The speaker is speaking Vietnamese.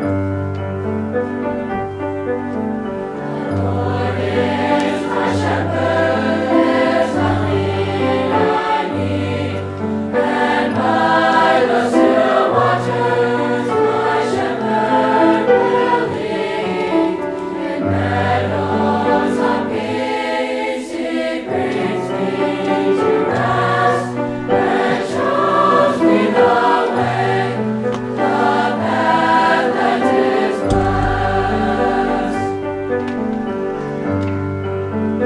Thank ờ. you.